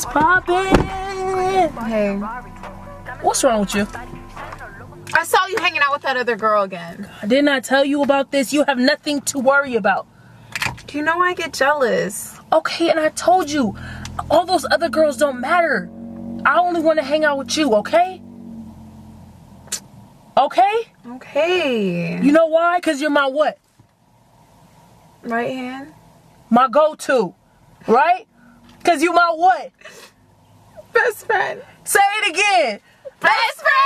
What's poppin'? Hey, What's wrong with you? I saw you hanging out with that other girl again. I did not tell you about this. You have nothing to worry about. Do you know I get jealous? Okay, and I told you, all those other girls don't matter. I only want to hang out with you, okay? Okay? Okay. You know why? Because you're my what? Right hand? My go-to. Right? Because you my what? Best friend. Say it again. Best friend!